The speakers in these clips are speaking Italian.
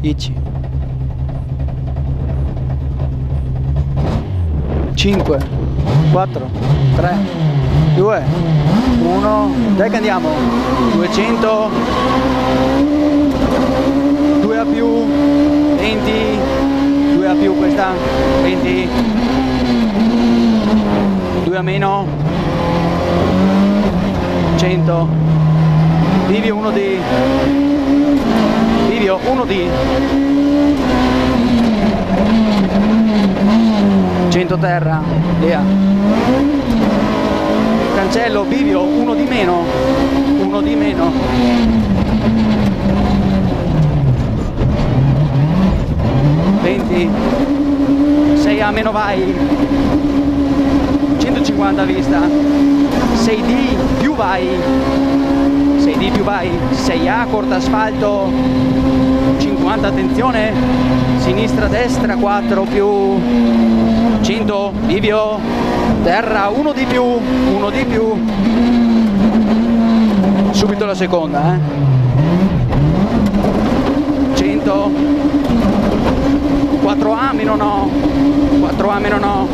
10 5 4 3 2 1 dai che andiamo. 200 2 a più. 20 2 a più questa. 20 2 a meno. 100 Livio 1D Livio 1D 100 terra via cancello bivio uno di meno uno di meno. Venti. 6 a meno vai 150 a vista 6D più vai 6D più vai 6A corta asfalto 50 attenzione. Sinistra destra 4 più. 100 bivio terra uno di più uno di più. Subito la seconda eh? 100 4A meno no. 4A meno no.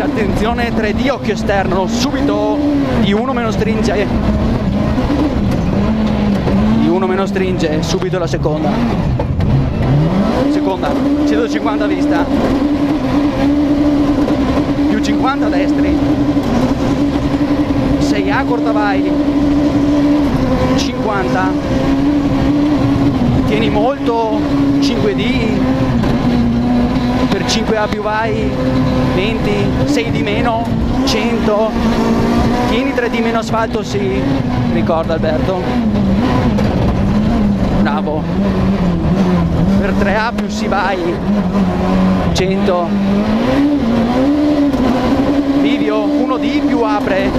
Attenzione 3D occhio esterno. Subito di 1 meno stringe. Di 1 meno stringe. Subito la seconda 150 a vista. Più 50 a destri. 6A corta vai 50 tieni molto. 5D per 5A più vai 20 6 di meno 100 tieni 3 di meno asfalto sì. Ricorda Alberto. Bravo per 3A più si vai. 100 Livio 1D più apre.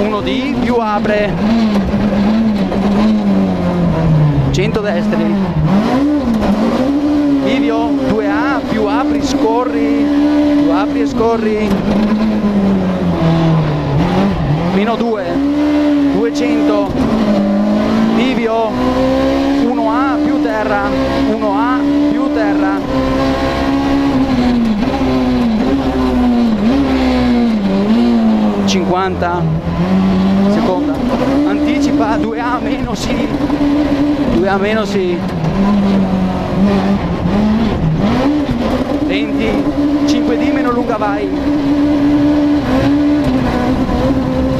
1D più apre. 100 destri. Livio 2A più apri scorri. Più apri e scorri. Meno 2 200 Livio 1A più terra 1A più terra 50 seconda. Anticipa 2A meno sì. 2A meno sì. 20 5D meno lunga vai.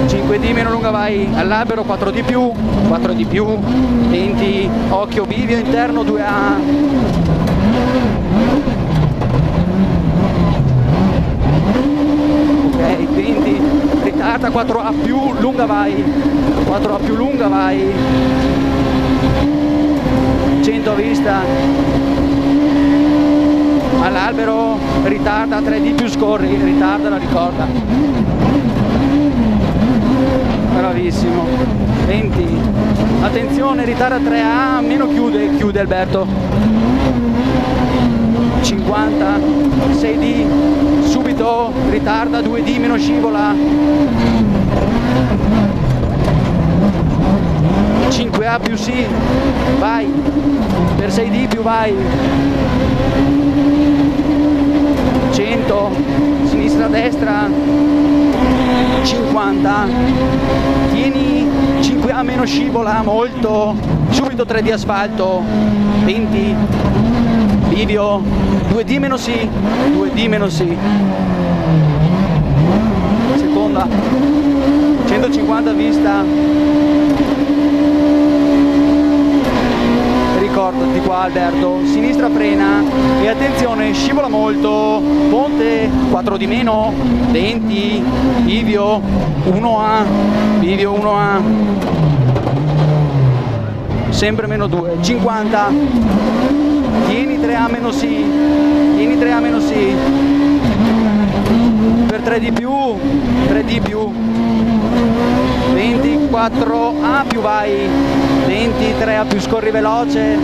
5D meno lunga vai. All'albero 4 di più. 4 di più. 20 occhio bivio interno 2A ok 20 ritarda 4A più lunga vai. 4A più lunga vai. 100 a vista. All'albero ritarda 3D più scorri ritarda la ricorda. Bravissimo. 20 attenzione ritarda 3A meno chiude chiude Alberto. 50 6D subito ritarda 2D meno scivola. 5A più sì vai. Per 6D più vai. 100 sinistra destra. 50 tieni 5A meno scivola molto. Subito 3D asfalto. 20 video. 2D meno sì 2D meno sì seconda. 150 vista. Ricordati qua Alberto. Sinistra frena. E attenzione scivola molto. Ponte 4 di meno. 20 bivio 1A bivio 1A sempre meno 2 50 tieni 3A meno sì. Tieni 3A meno sì. Per 3 di più 3 di più. 24A più vai. 20 3A più scorri veloce.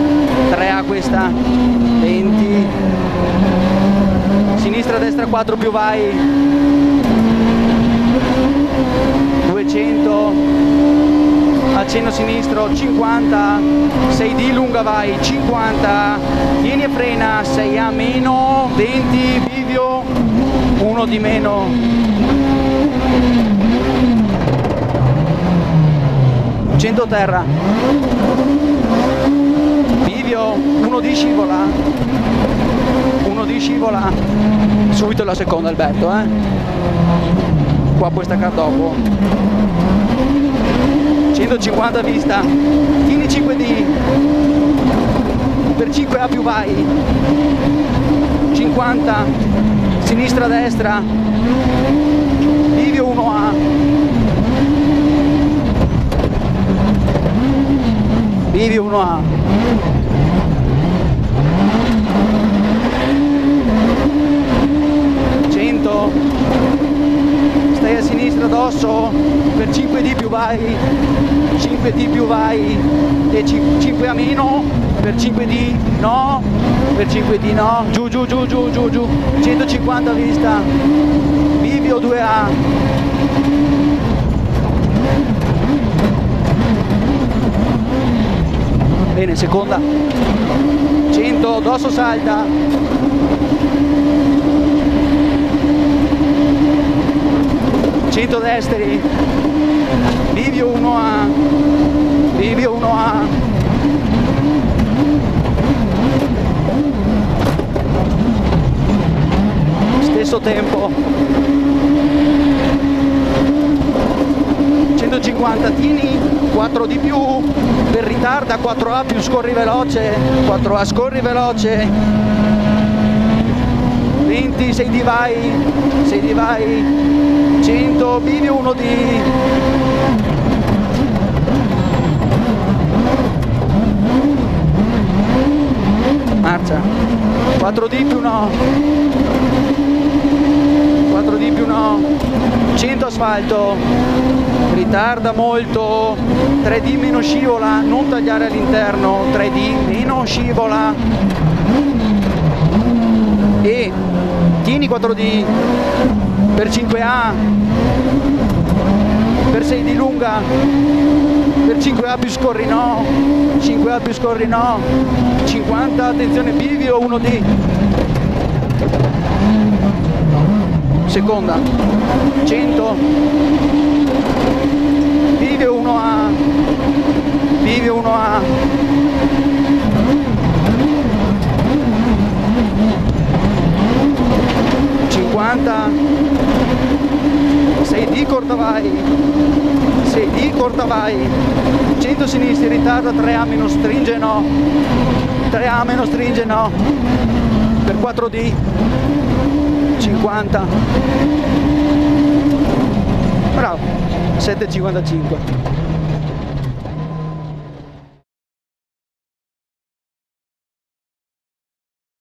3A questa. 20 sinistra destra 4 più vai. 200 accenno sinistro 50 6D lunga vai 50 tieni e frena 6A meno 20 bivio 1 di meno. 100 terra bivio 1 di scivola. 1 di scivola. Subito la seconda Alberto eh. Qua puoi staccare dopo 150 vista. Tieni 5D per 5A più vai. 50 sinistra destra. Bivio 1A bivio 1A stai a sinistra addosso per 5D più vai 5D più vai e 5 a meno per 5D no per 5D no. Giù giù giù giù giù giù. 150 vista. Bivio 2A bene seconda. 100 dosso salta 100 destri bivio 1A bivio 1A stesso tempo. 150 tini 4 di più. Per ritarda 4A più scorri veloce. 4A scorri veloce. 20 6 di vai. 6 di vai 100 bivio 1 di marcia. 4 di più no. 4 di più no. 100 asfalto. Ritarda molto. 3D meno scivola non tagliare all'interno. 3D meno scivola. E tieni 4D per 5A per 6 di lunga per 5A più scorri no 5A più scorri no 50 attenzione bivio 1D seconda 100 bivio 1A bivio 1A 50 6D corta vai 6D corta vai. 100 sinistri ritarda 3A meno stringe no. 3A meno stringe no. Per 4D 50 bravo. 7,55